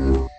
Mm-hmm.